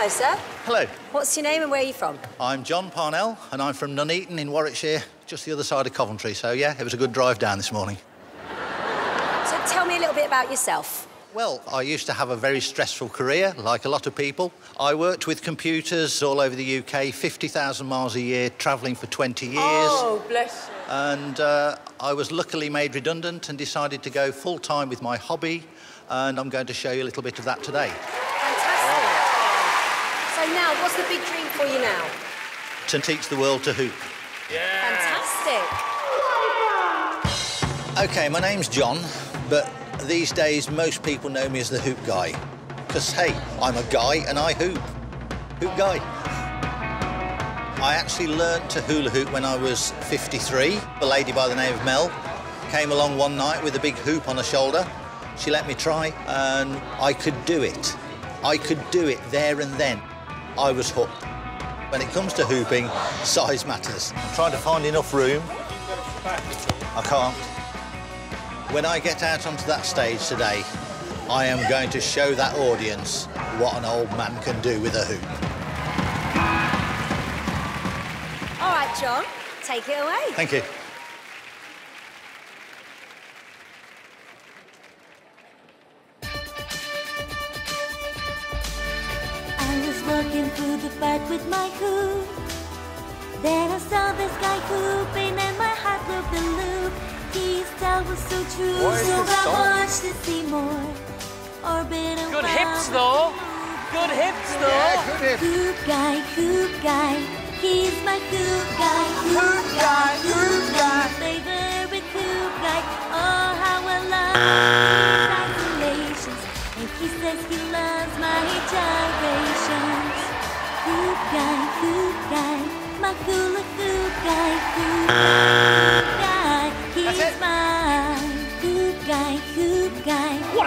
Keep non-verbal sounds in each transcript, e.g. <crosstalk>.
Hello, sir. Hello, What's your name and where are you from? I'm John Parnell and I'm from Nuneaton in Warwickshire, just the other side of Coventry. So, yeah, it was a good drive down this morning. So tell me a little bit about yourself. Well, I used to have a very stressful career, like a lot of people. I worked with computers all over the UK, 50,000 miles a year, travelling for 20 years. Oh, bless you. And uh, I was luckily made redundant and decided to go full time with my hobby. And I'm going to show you a little bit of that today. Fantastic. So now, what's the big dream for you now? To teach the world to hoop. Yeah. Fantastic. Okay, my name's John, but these days most people know me as the hoop guy. Because, hey, I'm a guy and I hoop. Hoop guy. I actually learnt to hula hoop when I was 53. A lady by the name of Mel came along one night with a big hoop on her shoulder. She let me try, and I could do it. I could do it there and then. I was hooked. When it comes to hooping, size matters. I'm trying to find enough room. I can't. When I get out onto that stage today, I am going to show that audience what an old man can do with a hoop. All right, John, take it away. Thank you. Walking through the park with my hoop. Then I saw this guy hooping and my heart broke the loop. His style was so true, so I watched to see more. Orbit Good around hips, though. Good hips, though. good hip. Hoop guy, hoop guy, he's my hoop guy. Hoop guy, hoop guy. Favorite hoop guy. Oh, how I love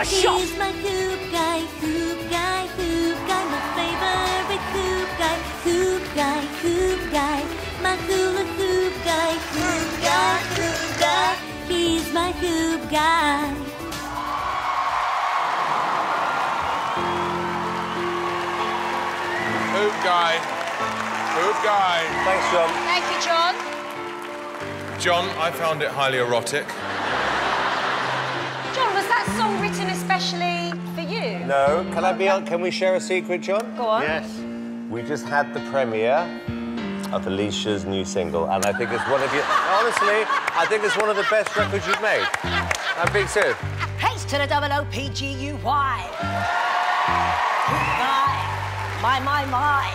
guy. A shot. He's my hoop guy, hoop guy, hoop guy, my favorite hoop guy, hoop guy, hoop guy, my hula hoop guy, hoop guy, hoop guy. He's my hoop guy. Hoop guy. Hoop guy. Thanks, John. Thank you, John. John, I found it highly erotic. Written especially for you? No, can I be on? Can we share a secret, John? Go on. Yes. We just had the premiere of Alesha's new single, and I think it's one of your. Honestly, I think it's one of the best records you've made. I'm being serious. H to the double O P G U Y. My, my, my, my.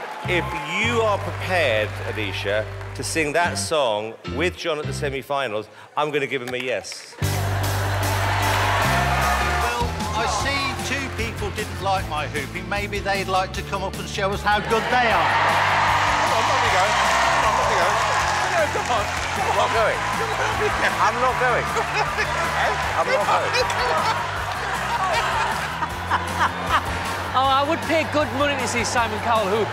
<laughs> If you are prepared, Alicia, to sing that song with John at the semi-finals, I'm going to give him a yes. People didn't like my hooping. Maybe they'd like to come up and show us how good they are. Come on, let me go. Come on, let me go. No, come on. I'm not going. I'm not going. I'm not going. Oh, I would pay good money to see Simon Cowell hoop.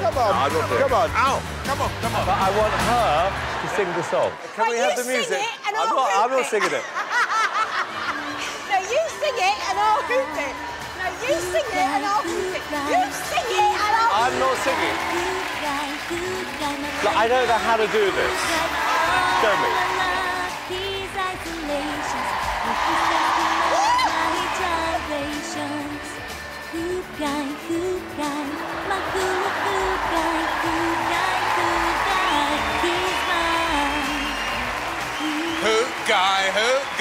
Come on. I'm not doing Come on. Ow. Come on, come on. But I want her to sing the song. Can Right, we have the sing music? it and I'm I'll not. I'm hoop not it. singing it. <laughs> No, you sing it and I'll hoop it. No, you sing it and I'll hoop it. You sing it and I'll hoop I'm not singing. Hoop guy, hoop guy, my Look, I don't know how to do this. Show me. His isolations, and he says he loves my gyrations. Hoop guy, hoop